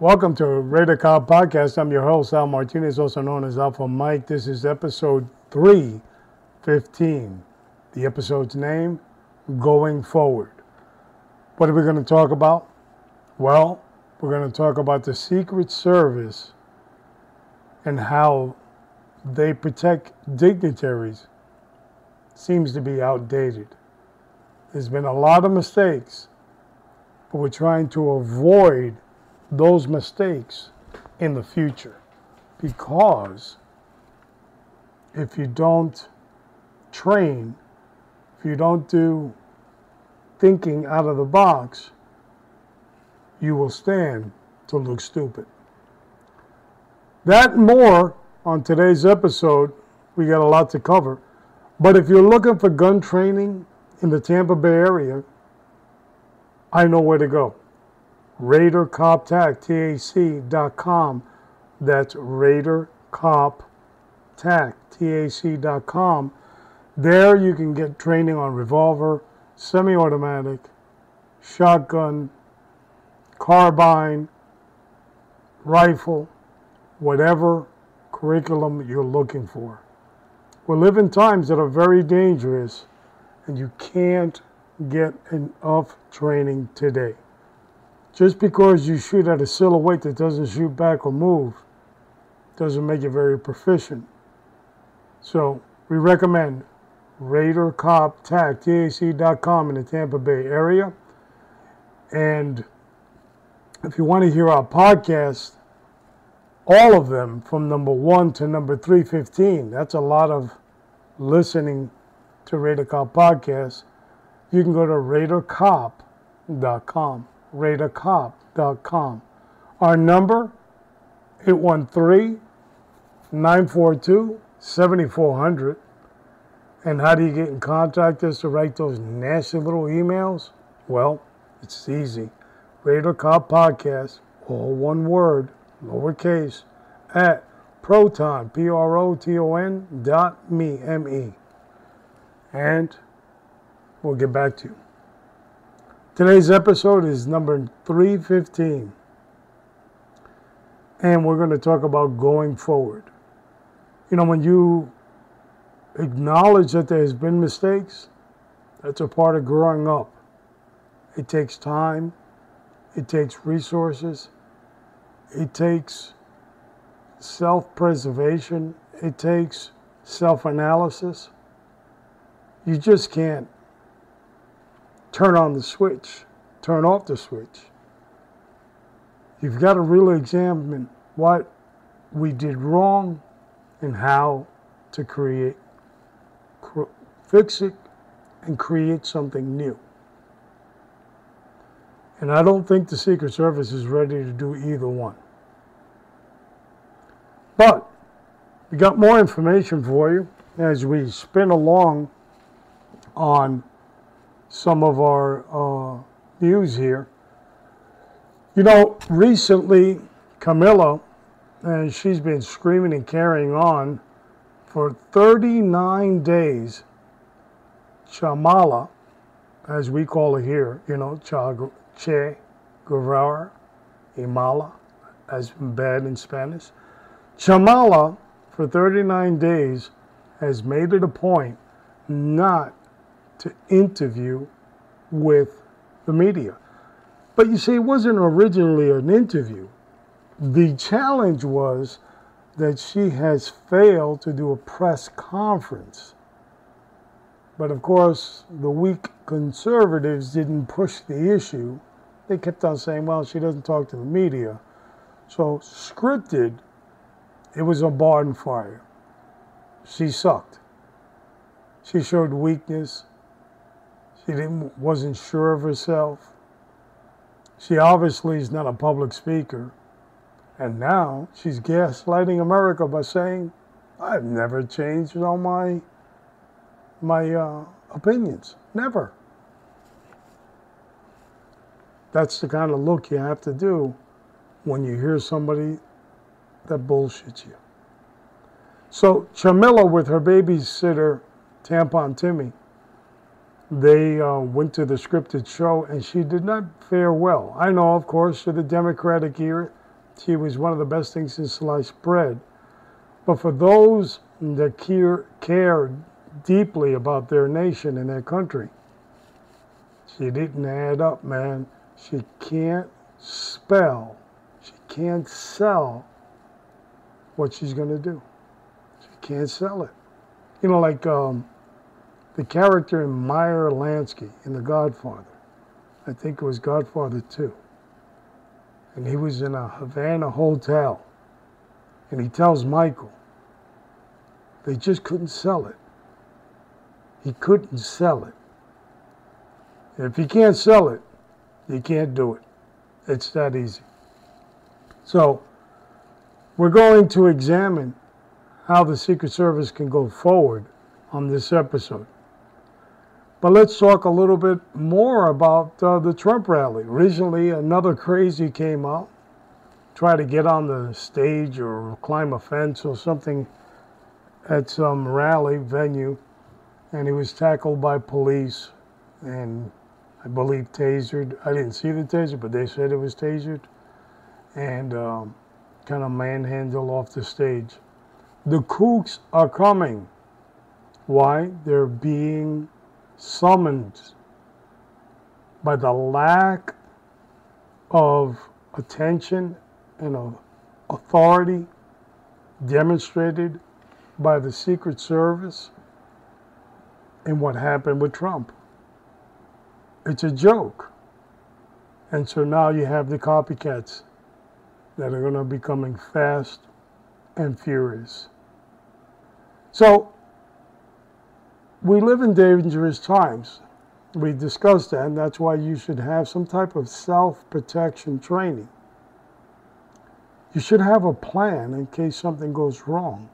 Welcome to Raider Cop Podcast. I'm your host, Al Martinez, also known as Alpha Mike. This is episode 315. The episode's name, Going Forward. What are we going to talk about? Well, we're going to talk about the Secret Service and how they protect dignitaries. Seems to be outdated. There's been a lot of mistakes, but we're trying to avoid those mistakes in the future. Because if you don't train, if you don't do thinking out of the box, you will stand to look stupid. That more on today's episode. We got a lot to cover. But if you're looking for gun training in the Tampa Bay area, I know where to go. RaiderCopTac.com. That's RaiderCopTac.com. There you can get training on revolver, semi automatic, shotgun, carbine, rifle, whatever curriculum you're looking for. We live in times that are very dangerous, and you can't get enough training today. Just because you shoot at a silhouette that doesn't shoot back or move doesn't make you very proficient. So we recommend Raider Cop TAC, RaiderCopTac.com in the Tampa Bay area. And if you want to hear our podcast, all of them from number one to number 315, that's a lot of listening to Raider Cop podcast. You can go to RaiderCop.com raidercop.com. Our number, 813-942-7400. And how do you get in contact us to write those nasty little emails? Well, it's easy. Raider Cop Podcast, all one word, lowercase, at proton, P-R-O-T-O-N dot me, M-E. And we'll get back to you. Today's episode is number 315. And we're going to talk about going forward. You know, when you acknowledge that there's been mistakes, that's a part of growing up. It takes time, it takes resources, it takes self preservation, it takes self analysis. You just can't turn on the switch, turn off the switch. You've got to really examine what we did wrong and how to create, fix it, and create something new. And I don't think the Secret Service is ready to do either one. But we got more information for you as we spin along on some of our uh, news here. You know, recently, Camilla, and she's been screaming and carrying on for 39 days. Chamala, as we call it here, you know, Che Guevara, Imala, as bad in Spanish. Chamala, for 39 days, has made it a point not to interview with the media. But you see, it wasn't originally an interview. The challenge was that she has failed to do a press conference. But of course, the weak conservatives didn't push the issue. They kept on saying, well, she doesn't talk to the media. So, scripted, it was a barn fire. She sucked. She showed weakness. She didn't, wasn't sure of herself. She obviously is not a public speaker. And now she's gaslighting America by saying, I've never changed all my, my uh, opinions. Never. That's the kind of look you have to do when you hear somebody that bullshits you. So Chamilla with her babysitter, Tampon Timmy, they uh, went to the scripted show and she did not fare well. I know, of course, to the Democratic era, She was one of the best things since sliced bread. But for those that care, care deeply about their nation and their country, she didn't add up, man. She can't spell, she can't sell what she's going to do. She can't sell it. You know, like um, the character in Meyer Lansky in The Godfather. I think it was Godfather 2. And he was in a Havana hotel. And he tells Michael, they just couldn't sell it. He couldn't sell it. If you can't sell it, you can't do it. It's that easy. So, we're going to examine how the Secret Service can go forward on this episode. But let's talk a little bit more about uh, the Trump rally. Recently, another crazy came out, tried to get on the stage or climb a fence or something at some rally venue, and he was tackled by police and I believe tasered. I didn't see the taser, but they said it was tasered, and um, kind of manhandled off the stage. The kooks are coming. Why? They're being summoned by the lack of attention and of authority demonstrated by the Secret Service and what happened with Trump. It's a joke. And so now you have the copycats that are going to be coming fast and furious. So we live in dangerous times. We discussed that, and that's why you should have some type of self protection training. You should have a plan in case something goes wrong.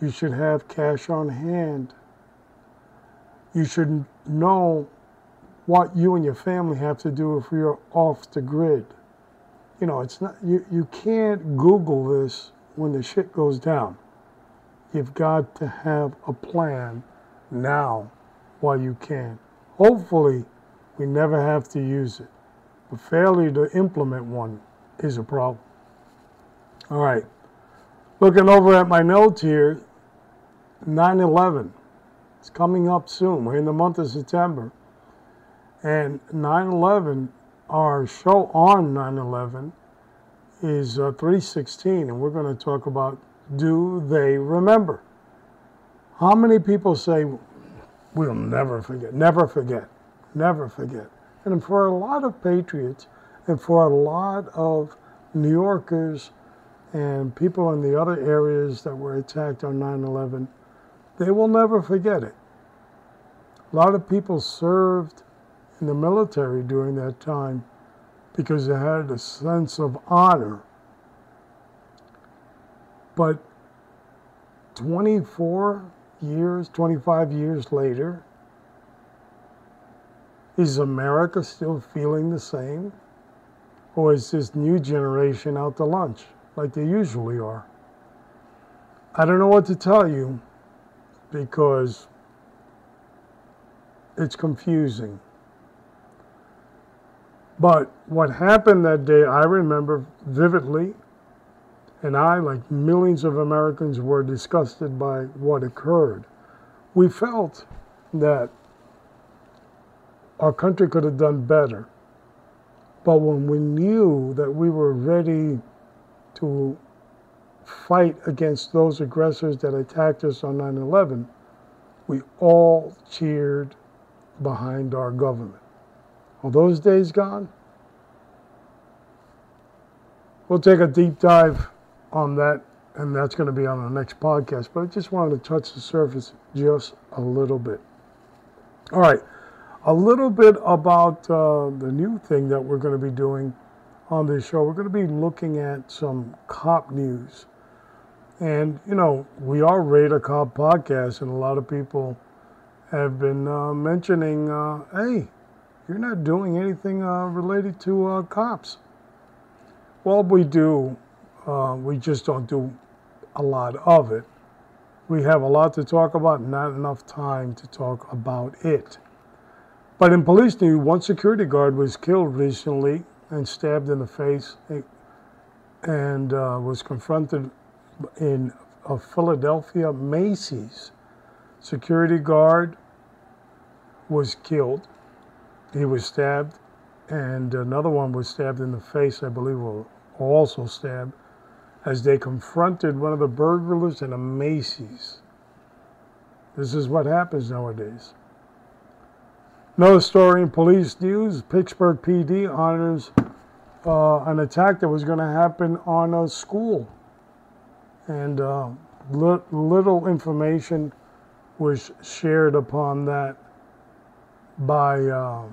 You should have cash on hand. You should know what you and your family have to do if you're off the grid. You know, it's not you, you can't Google this when the shit goes down. You've got to have a plan now while you can. Hopefully, we never have to use it. But failure to implement one is a problem. All right. Looking over at my notes here, 9 11. It's coming up soon. We're in the month of September. And 9 11, our show on 9 11 is uh, 316, and we're going to talk about do they remember? How many people say, we'll never forget, never forget, never forget? And for a lot of patriots and for a lot of New Yorkers and people in the other areas that were attacked on 9 11, they will never forget it. A lot of people served in the military during that time because they had a sense of honor. But 24 years, 25 years later, is America still feeling the same? Or is this new generation out to lunch like they usually are? I don't know what to tell you because it's confusing. But what happened that day, I remember vividly, and I, like millions of Americans, were disgusted by what occurred. We felt that our country could have done better. But when we knew that we were ready to fight against those aggressors that attacked us on 9 11, we all cheered behind our government. Are those days gone? We'll take a deep dive on that, and that's going to be on our next podcast. But I just wanted to touch the surface just a little bit. All right, a little bit about uh, the new thing that we're going to be doing on this show. We're going to be looking at some cop news. And, you know, we are Raider Cop Podcast, and a lot of people have been uh, mentioning, uh, hey, you're not doing anything uh, related to uh, cops. Well, we do. Uh, we just don't do a lot of it. We have a lot to talk about, not enough time to talk about it. But in police news, one security guard was killed recently and stabbed in the face. and uh, was confronted in a Philadelphia Macy's. Security guard was killed. He was stabbed, and another one was stabbed in the face, I believe, or also stabbed, as they confronted one of the burglars in a Macy's. This is what happens nowadays. Another story in police news Pittsburgh PD honors uh, an attack that was going to happen on a school. And uh, li- little information was shared upon that by, uh,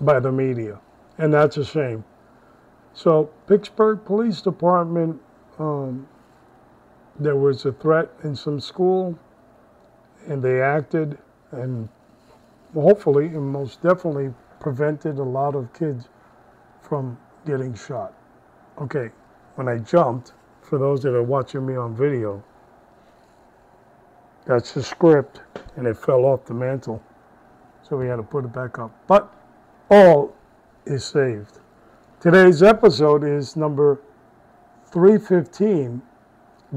by the media. And that's a shame. So, Pittsburgh Police Department, um, there was a threat in some school, and they acted and hopefully and most definitely prevented a lot of kids from getting shot. Okay, when I jumped, for those that are watching me on video, that's the script and it fell off the mantle. So we had to put it back up. But all is saved. Today's episode is number 315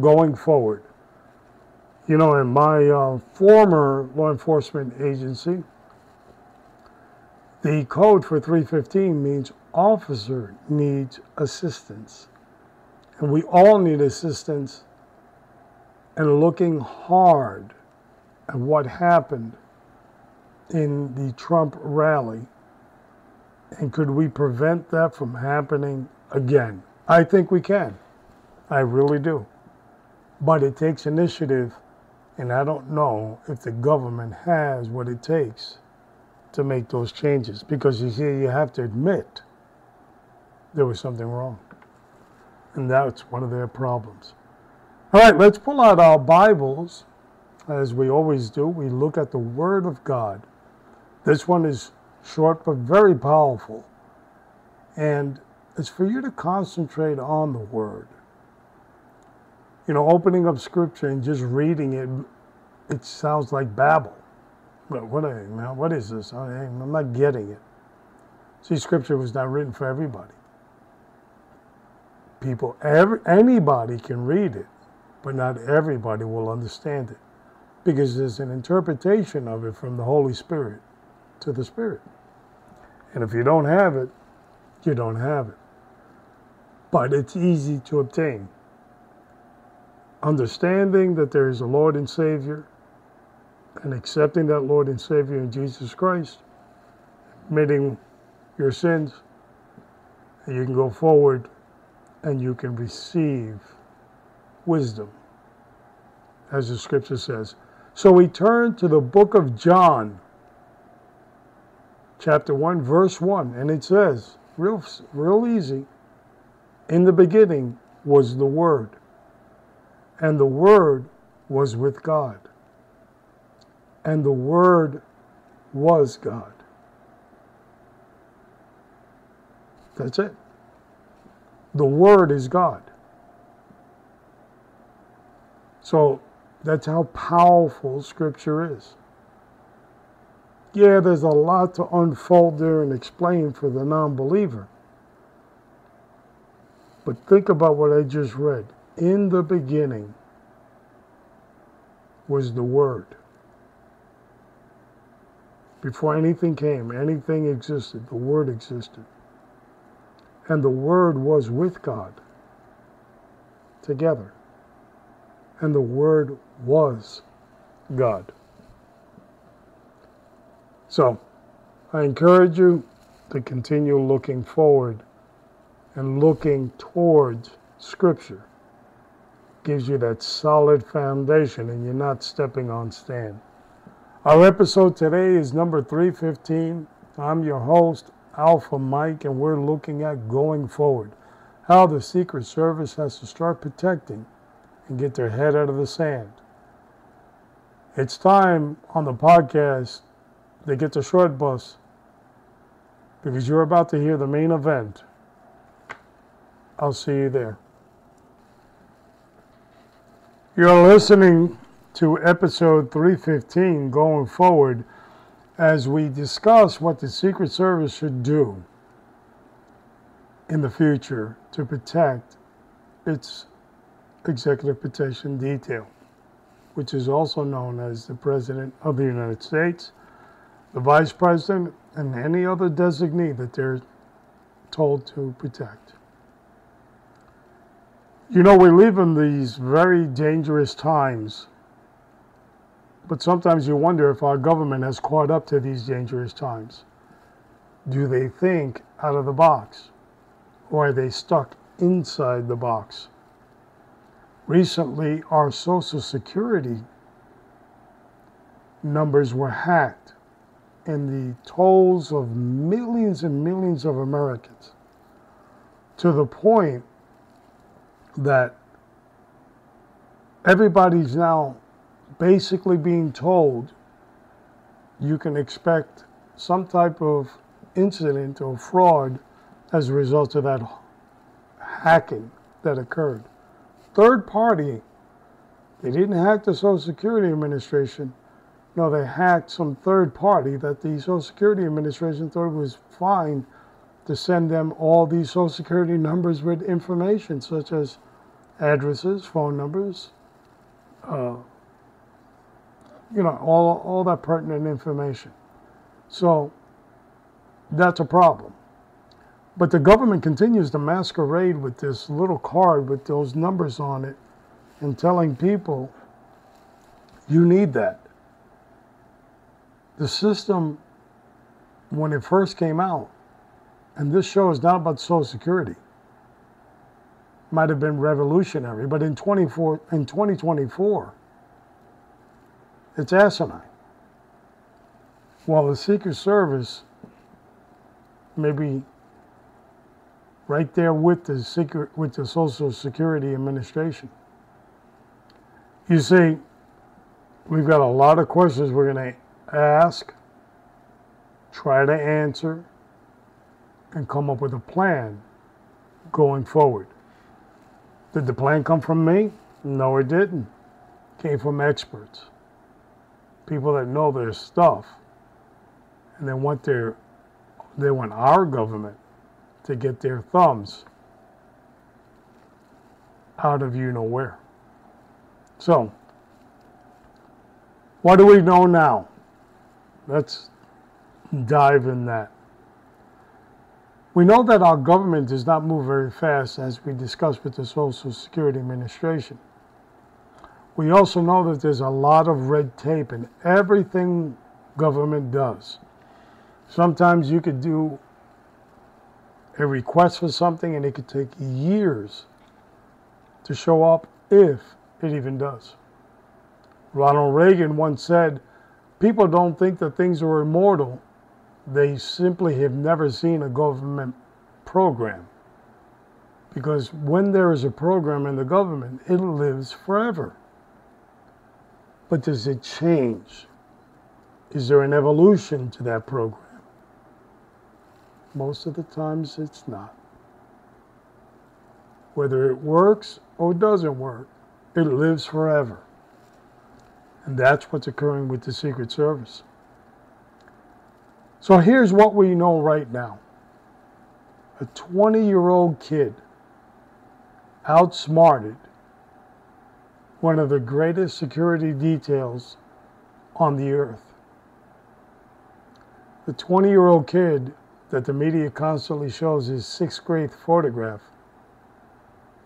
going forward. You know, in my uh, former law enforcement agency, the code for 315 means officer needs assistance. And we all need assistance in looking hard at what happened in the Trump rally. And could we prevent that from happening again? I think we can. I really do. But it takes initiative, and I don't know if the government has what it takes to make those changes because you see, you have to admit there was something wrong. And that's one of their problems. All right, let's pull out our Bibles. As we always do, we look at the Word of God. This one is short but very powerful. And it's for you to concentrate on the Word. You know, opening up Scripture and just reading it, it sounds like babble. But what, man, what is this? I'm not getting it. See, Scripture was not written for everybody. People, every, anybody can read it, but not everybody will understand it because there's an interpretation of it from the Holy Spirit to the Spirit. And if you don't have it, you don't have it. But it's easy to obtain. Understanding that there is a Lord and Savior and accepting that Lord and Savior in Jesus Christ, admitting your sins, and you can go forward and you can receive wisdom, as the scripture says. So we turn to the book of John, chapter 1, verse 1, and it says, real, real easy, in the beginning was the Word, and the Word was with God and the Word was God. That's it. The Word is God. So that's how powerful Scripture is. Yeah, there's a lot to unfold there and explain for the non believer. But think about what I just read. In the beginning was the Word. Before anything came, anything existed, the Word existed. And the Word was with God together. And the Word was God. So, I encourage you to continue looking forward and looking towards Scripture. Gives you that solid foundation and you're not stepping on sand. Our episode today is number 315. I'm your host, Alpha Mike, and we're looking at going forward. How the Secret Service has to start protecting and get their head out of the sand. It's time on the podcast they get the short bus because you're about to hear the main event. I'll see you there. You're listening to episode 315 going forward as we discuss what the Secret Service should do in the future to protect its executive protection detail, which is also known as the President of the United States, the Vice President, and any other designee that they're told to protect. You know, we live in these very dangerous times, but sometimes you wonder if our government has caught up to these dangerous times. Do they think out of the box? Or are they stuck inside the box? Recently, our Social Security numbers were hacked and the tolls of millions and millions of Americans to the point that everybody's now basically being told you can expect some type of incident or fraud as a result of that hacking that occurred. Third party, they didn't hack the Social Security Administration. No, they hacked some third party that the Social Security Administration thought was fine to send them all these Social Security numbers with information, such as addresses, phone numbers, uh, you know, all, all that pertinent information. So that's a problem. But the government continues to masquerade with this little card with those numbers on it and telling people, you need that. The system, when it first came out, and this show is not about Social Security, might have been revolutionary, but in, 24, in 2024, it's asinine. While the Secret Service maybe right there with the secret with the Social Security Administration. You see, we've got a lot of questions we're going to ask, try to answer, and come up with a plan going forward. Did the plan come from me? No, it didn't. It came from experts, people that know their stuff, and they want their they want our government to get their thumbs out of you know where. So, what do we know now? Let's dive in that. We know that our government does not move very fast, as we discussed with the Social Security Administration. We also know that there's a lot of red tape in everything government does. Sometimes you could do a request for something and it could take years to show up if it even does. Ronald Reagan once said, People don't think that things are immortal. They simply have never seen a government program. Because when there is a program in the government, it lives forever. But does it change? Is there an evolution to that program? Most of the times it's not. Whether it works or doesn't work, it lives forever. And that's what's occurring with the Secret Service. So here's what we know right now a 20 year old kid outsmarted one of the greatest security details on the earth. The 20 year old kid that the media constantly shows his sixth grade photograph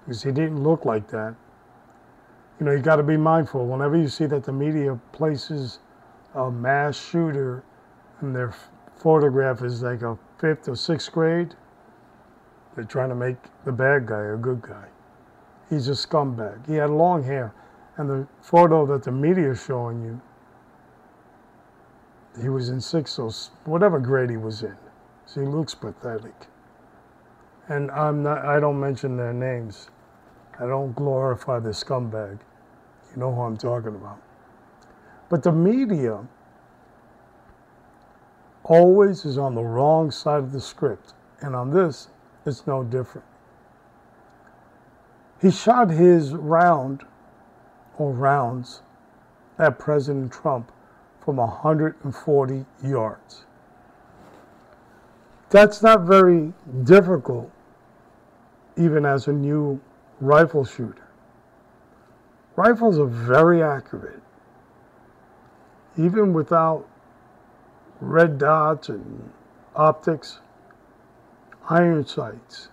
because he didn't look like that. You know, you got to be mindful whenever you see that the media places a mass shooter in their photograph is like a fifth or sixth grade, they're trying to make the bad guy a good guy. He's a scumbag. He had long hair. And the photo that the media is showing you, he was in sixth or whatever grade he was in. She looks pathetic. And I'm not, I don't mention their names. I don't glorify the scumbag. You know who I'm talking about. But the media always is on the wrong side of the script. And on this, it's no different. He shot his round or rounds at President Trump from 140 yards. That's not very difficult, even as a new rifle shooter. Rifles are very accurate, even without red dots and optics, iron sights.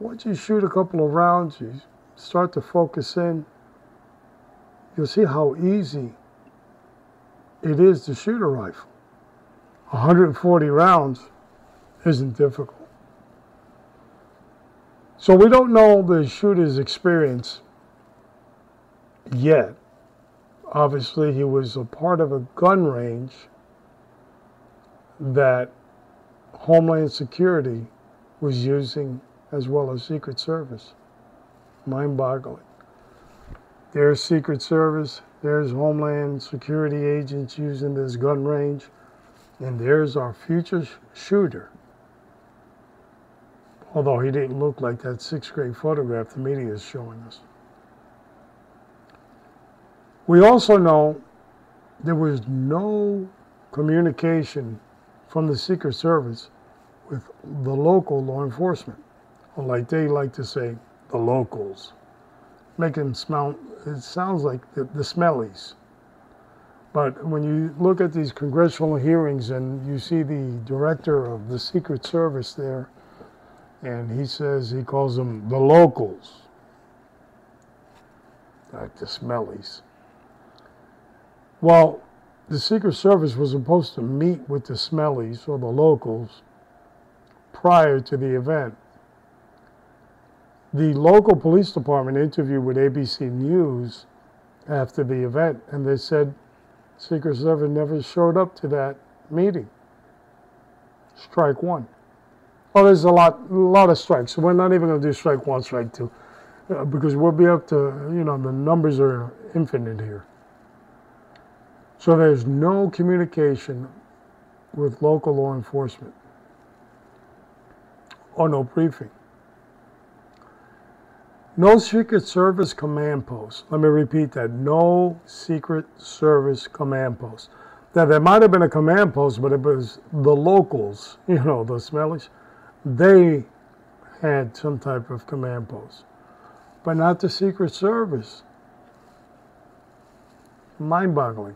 Once you shoot a couple of rounds, you start to focus in, you'll see how easy it is to shoot a rifle. 140 rounds isn't difficult. So we don't know the shooter's experience yet. Obviously, he was a part of a gun range that Homeland Security was using as well as Secret Service. Mind boggling. There's Secret Service, there's Homeland Security agents using this gun range, and there's our future sh- shooter. Although he didn't look like that sixth grade photograph the media is showing us. We also know there was no communication from the Secret Service with the local law enforcement, or like they like to say, the locals. Make them smell, it sounds like the, the smellies. But when you look at these congressional hearings and you see the director of the Secret Service there, and he says he calls them the locals, like the smellies. Well, the Secret Service was supposed to meet with the smellies or the locals prior to the event. The local police department interviewed with ABC News after the event, and they said Secret Service never showed up to that meeting. Strike one. Oh, there's a lot, a lot of strikes. We're not even going to do strike one, strike two, uh, because we'll be up to, you know, the numbers are infinite here. So there's no communication with local law enforcement or no briefing. No Secret Service command post. Let me repeat that. No Secret Service command post. Now, there might have been a command post, but it was the locals, you know, the smellies. They had some type of command post, but not the Secret Service. Mind boggling.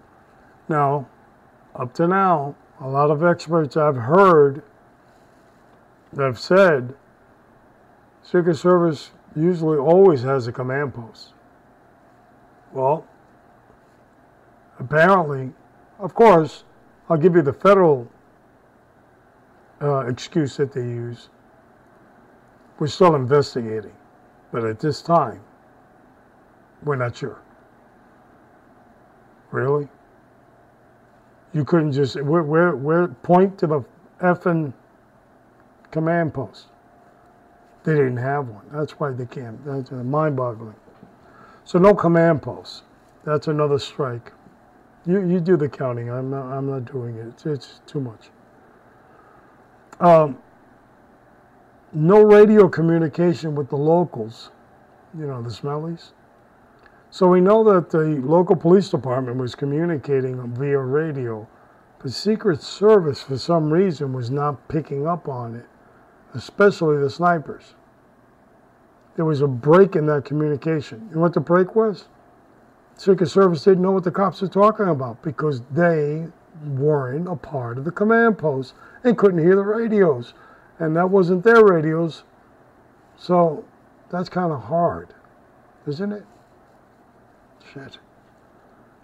Now, up to now, a lot of experts I've heard have said Secret Service usually always has a command post. Well, apparently, of course, I'll give you the federal uh, excuse that they use. We're still investigating, but at this time, we're not sure. Really? You couldn't just we're, we're, we're point to the effing command post. They didn't have one. That's why they can't. That's mind-boggling. So no command post. That's another strike. You you do the counting. I'm not I'm not doing it. It's, it's too much. Um, no radio communication with the locals. You know the Smellies. So we know that the local police department was communicating via radio, but Secret Service, for some reason, was not picking up on it, especially the snipers. There was a break in that communication. You know what the break was? Secret Service didn't know what the cops were talking about because they weren't a part of the command post and couldn't hear the radios. And that wasn't their radios. So that's kind of hard, isn't it? Shit.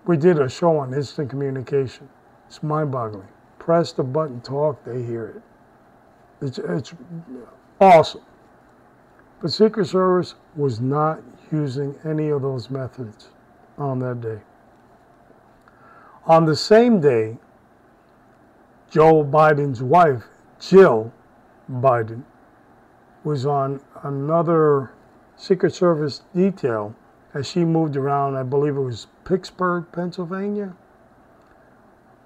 We did a show on instant communication. It's mind-boggling. Press the button, talk, they hear it. It's, it's awesome. But Secret Service was not using any of those methods on that day. On the same day, Joe Biden's wife, Jill Biden, was on another Secret Service detail as she moved around, I believe it was Pittsburgh, Pennsylvania.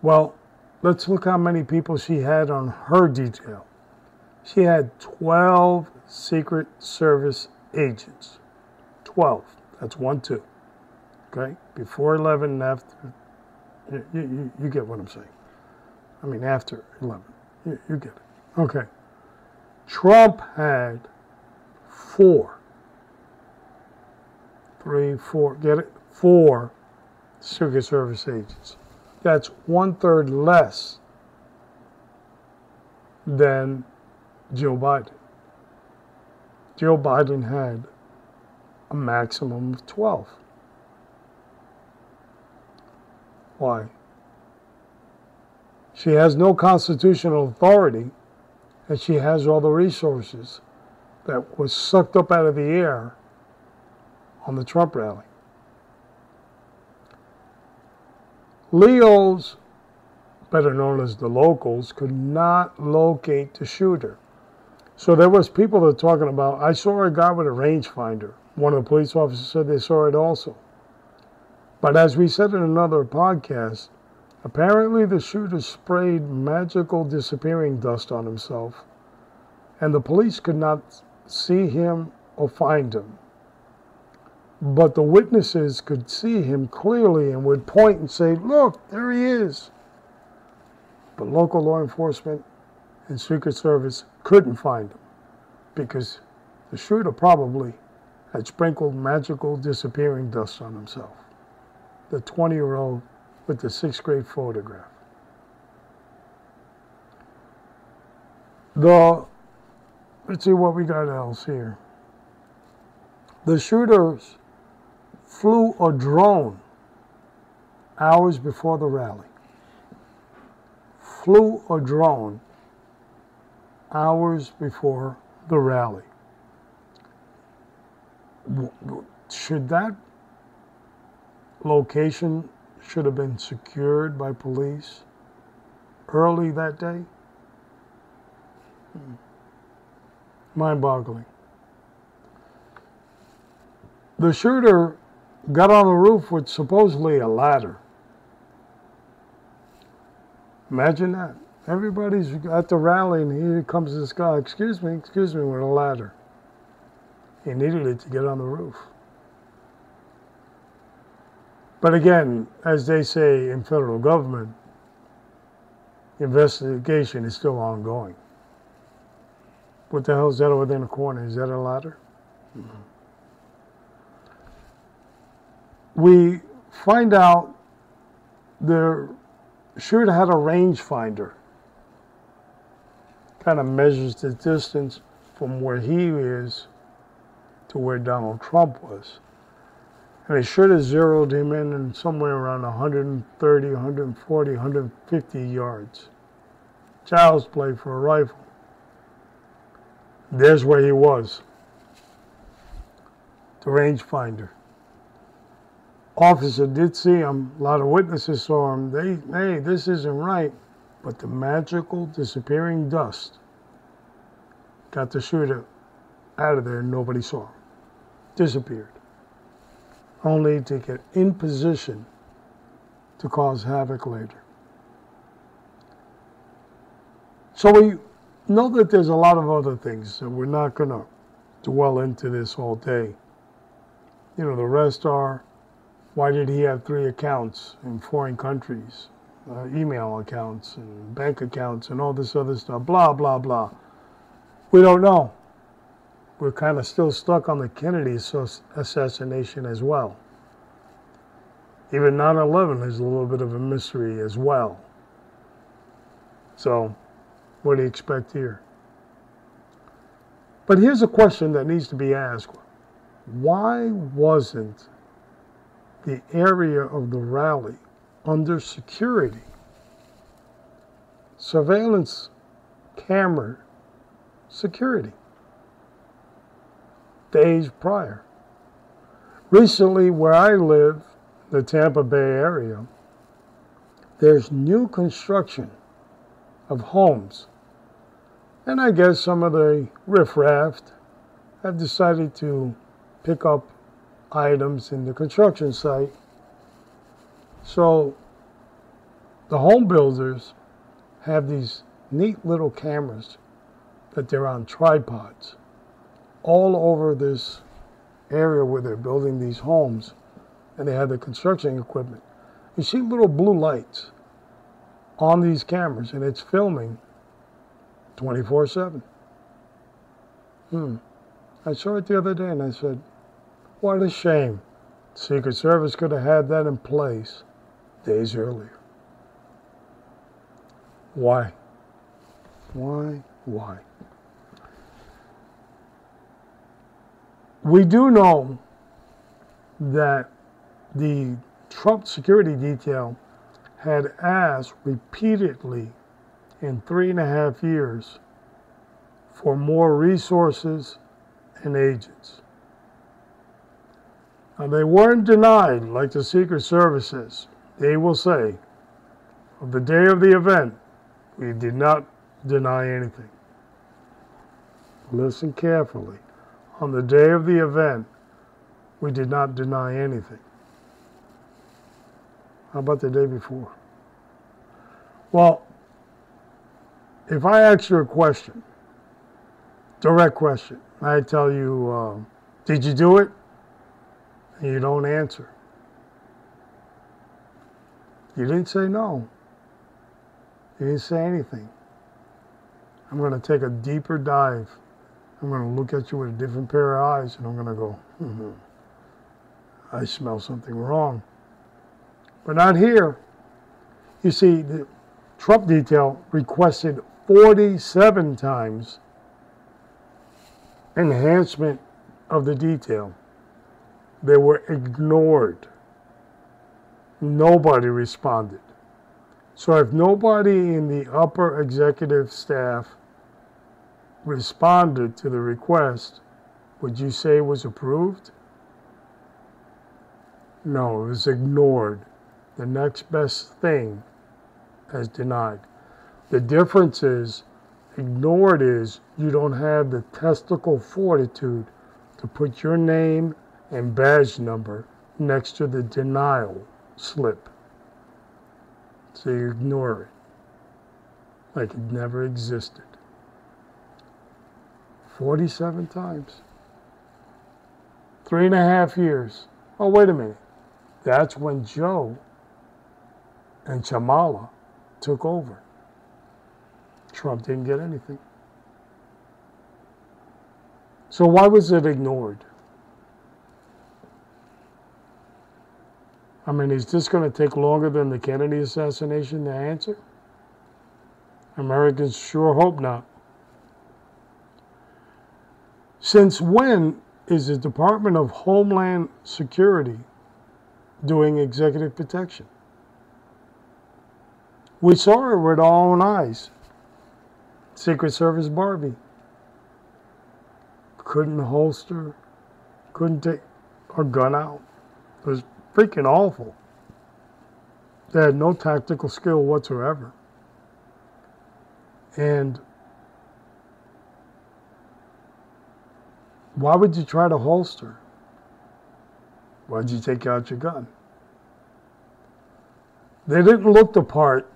Well, let's look how many people she had on her detail. She had 12 Secret Service agents. 12. That's one, two. Okay? Before 11 and after. You, you, you get what I'm saying. I mean, after 11. You, you get it. Okay. Trump had four three, four, get it? Four Secret Service agents. That's one third less than Joe Biden. Joe Biden had a maximum of 12. Why? She has no constitutional authority, and she has all the resources that was sucked up out of the air on the Trump rally. LEOs, better known as the locals, could not locate the shooter. So there was people that were talking about, I saw a guy with a rangefinder. One of the police officers said they saw it also. But as we said in another podcast, apparently the shooter sprayed magical disappearing dust on himself, and the police could not see him or find him. But the witnesses could see him clearly and would point and say, Look, there he is. But local law enforcement and Secret Service couldn't find him because the shooter probably had sprinkled magical disappearing dust on himself. The 20 year old with the sixth grade photograph. The, let's see what we got else here. The shooters flew a drone hours before the rally. Flew a drone hours before the rally. Should that location should have been secured by police early that day? Mind boggling. The shooter got on the roof with supposedly a ladder. Imagine that. Everybody's at the rally, and here comes this guy. Excuse me, excuse me, with a ladder. He needed it to get on the roof. But again, as they say in federal government, investigation is still ongoing. What the hell is that over there in the corner? Is that a ladder? Mm-hmm. We find out the shooter had a rangefinder kind of measures the distance from where he is to where Donald Trump was. And they should have zeroed him in in somewhere around 130, 140, 150 yards. Child's play for a rifle. There's where he was. The rangefinder. Officer did see him. A lot of witnesses saw him. They, hey, this isn't right. But the magical disappearing dust got the shooter out of there nobody saw him. Disappeared. Only to get in position to cause havoc later. So we know that there's a lot of other things, and we're not going to dwell into this all day. You know, the rest are why did he have three accounts in foreign countries? uh, email accounts and bank accounts and all this other stuff, blah, blah, blah. We don't know. We're kind of still stuck on the Kennedy assassination as well. Even 9 11 is a little bit of a mystery as well. So, what do you expect here? But here's a question that needs to be asked Why wasn't the area of the rally under security. Surveillance camera security. Days prior. Recently, where I live, the Tampa Bay area, there's new construction of homes. And I guess some of the riffraff have decided to pick up items in the construction site so the home builders have these neat little cameras that they're on tripods all over this area where they're building these homes and they have the construction equipment. You see little blue lights on these cameras and it's filming 24 7. Hmm. I saw it the other day and I said, what a shame. Secret Service could have had that in place days earlier. Why? Why? Why? We do know that the Trump security detail had asked repeatedly in three and a half years for more resources and agents. Now, they weren't denied like the Secret Services. They will say, of the day of the event, we did not deny anything. Listen carefully. On the day of the event, we did not deny anything. How about the day before? Well, if I ask you a question, direct question, I tell you, uh, did you do it? You don't answer. You didn't say no. You didn't say anything. I'm going to take a deeper dive. I'm going to look at you with a different pair of eyes and I'm going to go, mm-hmm. I smell something wrong. But not here. You see, the Trump detail requested 47 times enhancement of the detail. They were ignored. Nobody responded. So if nobody in the upper executive staff responded to the request, would you say it was approved? No, it was ignored. The next best thing as denied. The difference is ignored is you don't have the testicle fortitude to put your name and badge number next to the denial slip. So you ignore it like it never existed. 47 times. Three and a half years. Oh, wait a minute. That's when Joe and Kamala took over. Trump didn't get anything. So why was it ignored? I mean, is this going to take longer than the Kennedy assassination to answer? Americans sure hope not. Since when is the Department of Homeland Security doing executive protection? We saw it with our own eyes. Secret Service Barbie. Couldn't holster, couldn't take a gun out. It was freaking awful. They had no tactical skill whatsoever. And why would you try to holster? Why'd you take out your gun? They didn't look the part,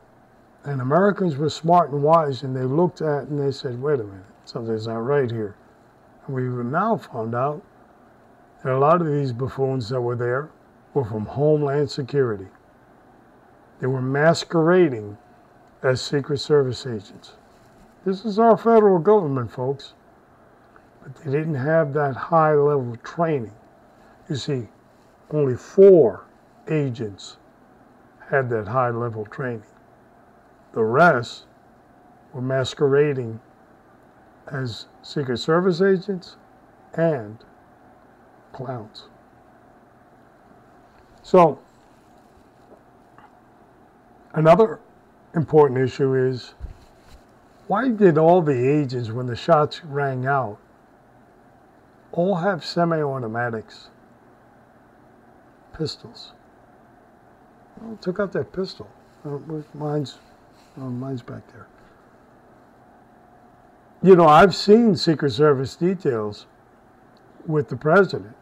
and Americans were smart and wise, and they looked at and they said, wait a minute, something's not right here. And we've now found out that a lot of these buffoons that were there were from Homeland Security. They were masquerading as Secret Service agents. This is our federal government, folks. But they didn't have that high level of training. You see, only four agents had that high level training. The rest were masquerading as Secret Service agents and clowns. So, another important issue is why did all the agents, when the shots rang out, all have semi automatics, pistols? Well, took out that pistol. Oh, mine's, oh, mine's back there. You know, I've seen Secret Service details with the president.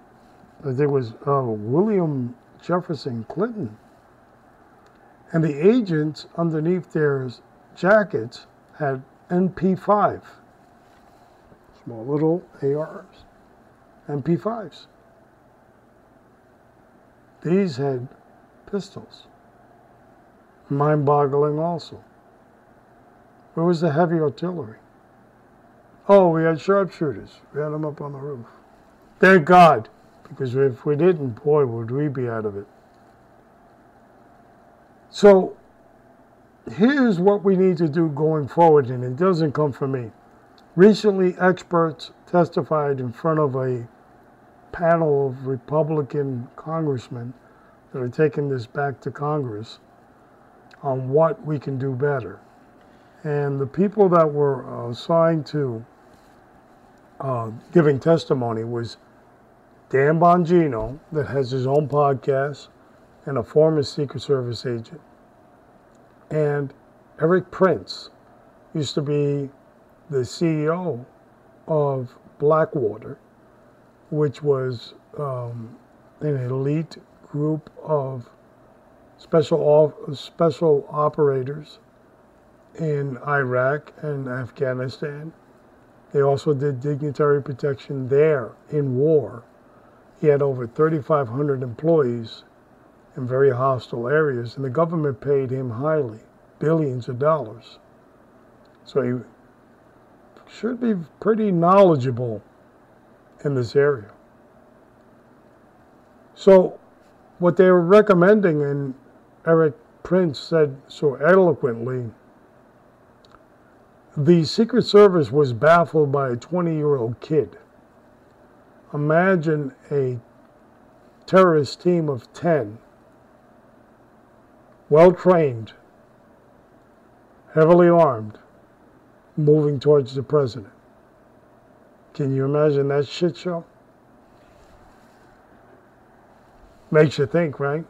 I think it was uh, William Jefferson Clinton. And the agents underneath their jackets had MP5, small little ARs, MP5s. These had pistols. Mind boggling also. Where was the heavy artillery? Oh, we had sharpshooters. We had them up on the roof. Thank God Because if we didn't, boy, would we be out of it. So here's what we need to do going forward, and it doesn't come from me. Recently, experts testified in front of a panel of Republican congressmen that are taking this back to Congress on what we can do better. And the people that were assigned to uh, giving testimony was Dan Bongino, that has his own podcast, and a former Secret Service agent. And Erik Prince used to be the CEO of Blackwater, which was um, an elite group of special special operators in Iraq and Afghanistan. They also did dignitary protection there in war. He had over 3,500 employees in very hostile areas, and the government paid him highly, billions of dollars. So he should be pretty knowledgeable in this area. So, what they were recommending, and Erik Prince said so eloquently, the Secret Service was baffled by a 20 year old kid. Imagine a terrorist team of 10, well trained, heavily armed, moving towards the president. Can you imagine that shit show? Makes you think, right?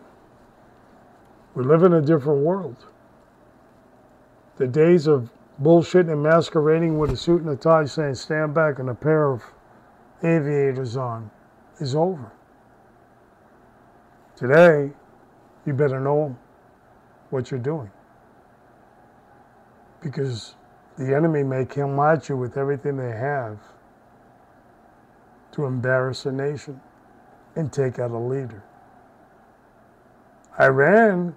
We live in a different world. The days of bullshitting and masquerading with a suit and a tie saying stand back and a pair of aviators on is over. Today, you better know what you're doing. Because the enemy may come at you with everything they have to embarrass a nation and take out a leader. Iran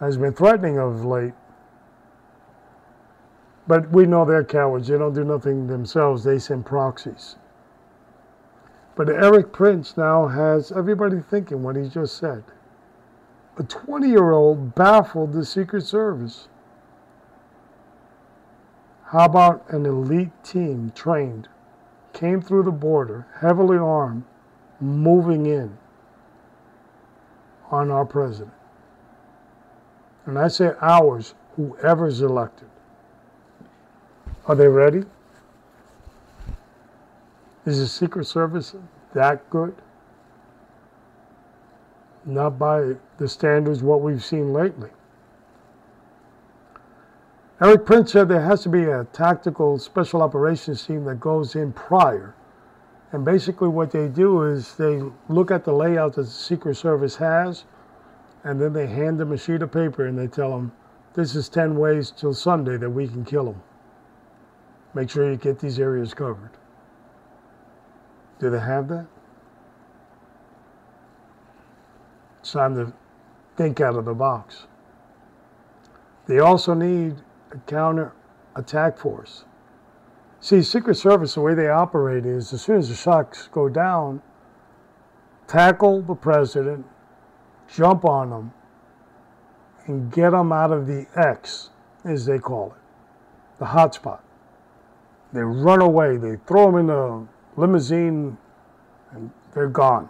has been threatening of late. But we know they're cowards. They don't do nothing themselves. They send proxies. But Erik Prince now has everybody thinking what he just said. A 20 year old baffled the Secret Service. How about an elite team trained, came through the border, heavily armed, moving in on our president? And I say ours, whoever's elected. Are they ready? Is the Secret Service that good? Not by the standards what we've seen lately. Erik Prince said there has to be a tactical special operations team that goes in prior. And basically, what they do is they look at the layout that the Secret Service has, and then they hand them a sheet of paper and they tell them, This is 10 ways till Sunday that we can kill them. Make sure you get these areas covered. Do they have that? It's time to think out of the box. They also need a counter attack force. See, Secret Service, the way they operate is as soon as the shocks go down, tackle the president, jump on them, and get them out of the X, as they call it, the hotspot. They run away, they throw them in the limousine, and they're gone.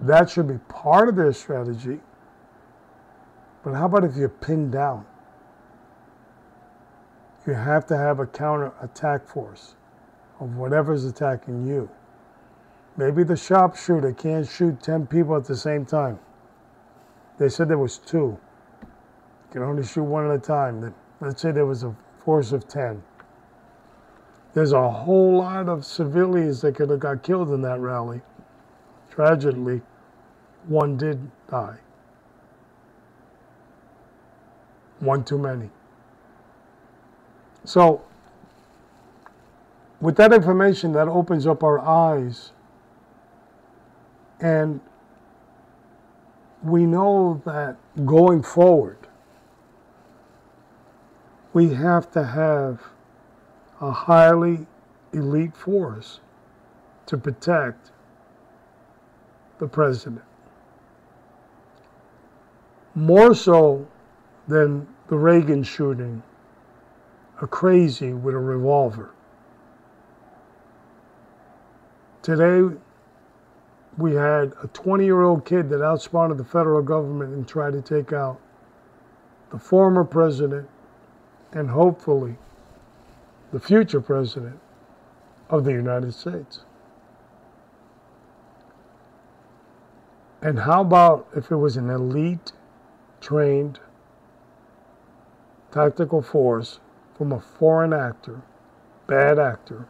That should be part of their strategy but how about if you're pinned down? You have to have a counter attack force of whatever's attacking you. Maybe the sharpshooter can't shoot 10 people at the same time. They said there was two. You can only shoot one at a time. Let's say there was a force of 10. There's a whole lot of civilians that could have got killed in that rally. Tragically, one did die. one too many. So, with that information, that opens up our eyes, and we know that going forward, we have to have a highly elite force to protect the president. More so than the Reagan shooting, a crazy with a revolver. Today, we had a 20 year old kid that outsmarted the federal government and tried to take out the former president and hopefully the future president of the United States. And how about if it was an elite trained tactical force from a foreign actor, bad actor,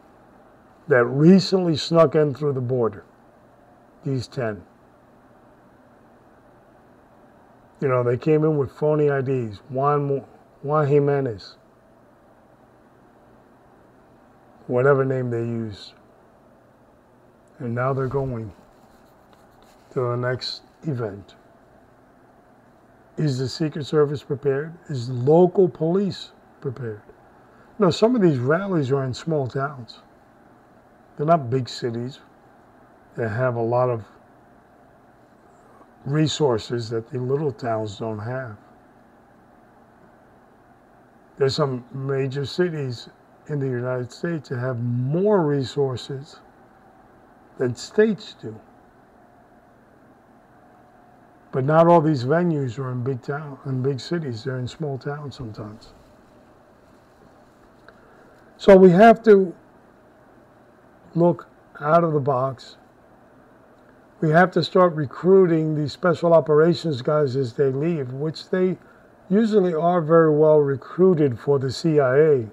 that recently snuck in through the border? These 10. You know, they came in with phony IDs. Juan, Juan Jimenez, whatever name they used. And now they're going to the next event. Is the Secret Service prepared? Is local police prepared? No, some of these rallies are in small towns. They're not big cities that have a lot of resources that the little towns don't have. There's some major cities in the United States that have more resources than states do. But not all these venues are in big town in big cities. They're in small towns sometimes. So we have to look out of the box. We have to start recruiting these special operations guys as they leave, which they usually are very well recruited for the CIA.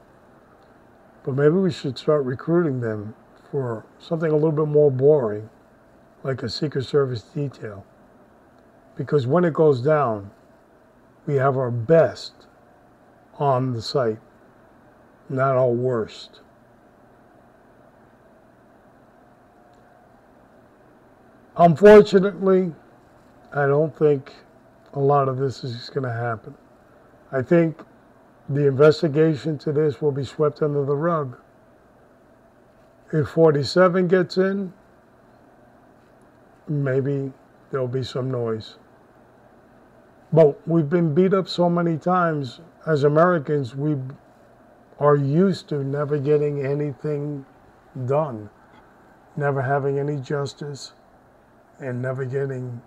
But maybe we should start recruiting them for something a little bit more boring, like a Secret Service detail. Because when it goes down, we have our best on the site, not our worst. Unfortunately, I don't think a lot of this is going to happen. I think the investigation to this will be swept under the rug. If 47 gets in, maybe there'll be some noise. But we've been beat up so many times as Americans, we are used to never getting anything done, never having any justice, and never getting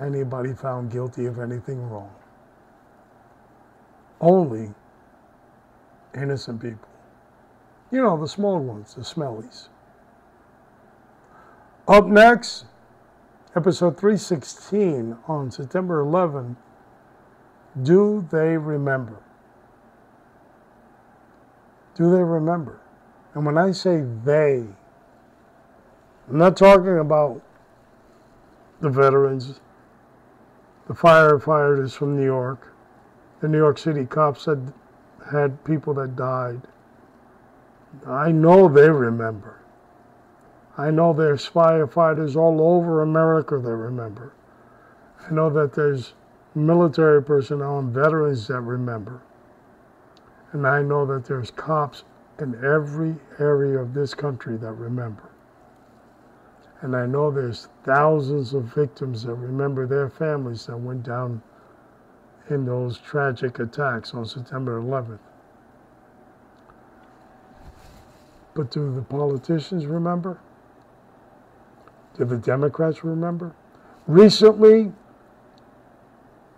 anybody found guilty of anything wrong only innocent people. You know, the small ones, the smellies. Up next, episode 316 on September 11. Do they remember? Do they remember? And when I say they, I'm not talking about the veterans, the firefighters from New York, the New York City cops had had people that died. I know they remember. I know there's firefighters all over America that remember. I know that there's military personnel and veterans that remember. And I know that there's cops in every area of this country that remember. And I know there's thousands of victims that remember their families that went down in those tragic attacks on September 11th. But do the politicians remember? Do the Democrats remember? Recently,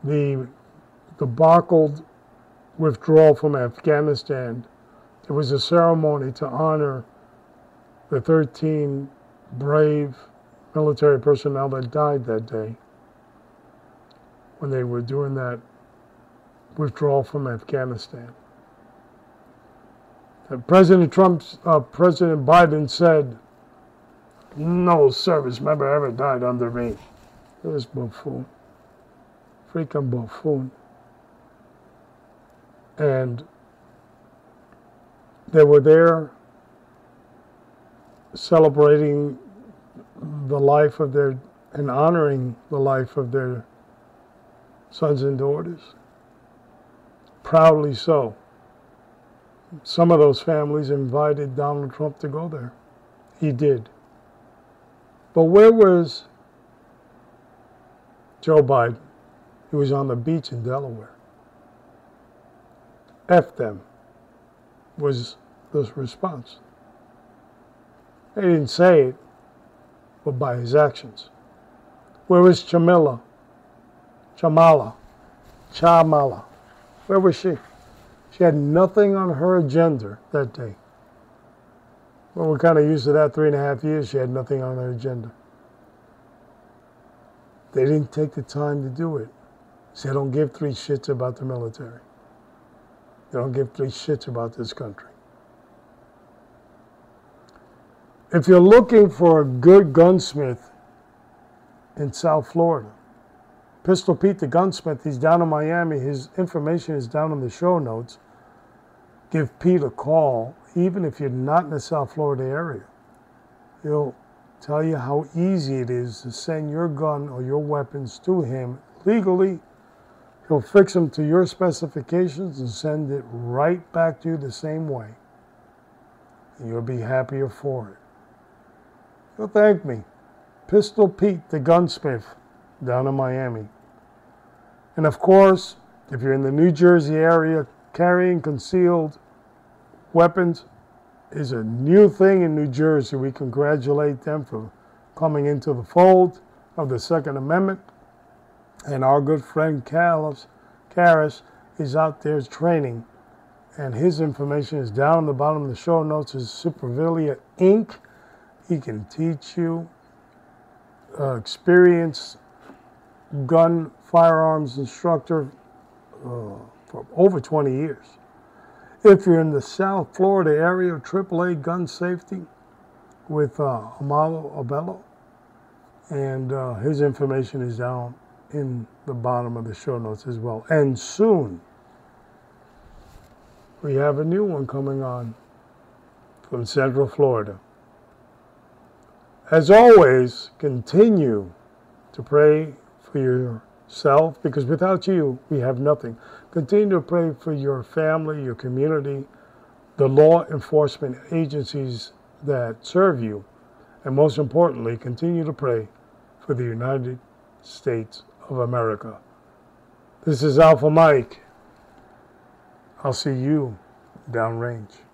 the debacled withdrawal from Afghanistan, there was a ceremony to honor the 13 brave military personnel that died that day when they were doing that withdrawal from Afghanistan. And President Trump, uh, President Biden said, no service member ever died under me. This buffoon. Freaking buffoon. And they were there celebrating the life of their and honoring the life of their sons and daughters proudly so. Some of those families invited Donald Trump to go there. He did. But where was Joe Biden? He was on the beach in Delaware. F them was the response. They didn't say it, but by his actions. Where was Chamila? Chamala? Chamala? Where was she? She had nothing on her agenda that day. Well, we're kind of used to that three and a half years. She had nothing on her agenda. They didn't take the time to do it. So they don't give three shits about the military. They don't give three shits about this country. If you're looking for a good gunsmith in South Florida, Pistol Pete the gunsmith, he's down in Miami. His information is down in the show notes. Give Pete a call, even if you're not in the South Florida area. He'll tell you how easy it is to send your gun or your weapons to him legally He'll fix them to your specifications and send it right back to you the same way. You'll be happier for it. You'll thank me. Pistol Pete, the gunsmith, down in Miami. And of course, if you're in the New Jersey area, carrying concealed weapons is a new thing in New Jersey. We congratulate them for coming into the fold of the Second Amendment. And our good friend Carlos, Karis is out there training. And his information is down on the bottom of the show notes. Is Supervilia Inc. He can teach you uh, experienced gun firearms instructor uh, for over 20 years. If you're in the South Florida area, AAA gun safety with uh, Amalo Abello, and uh, his information is down in the bottom of the show notes as well. And soon, we have a new one coming on from Central Florida. As always, continue to pray for yourself because without you, we have nothing. Continue to pray for your family, your community, the law enforcement agencies that serve you, and most importantly, continue to pray for the United States of America. This is Alpha Mike. I'll see you downrange.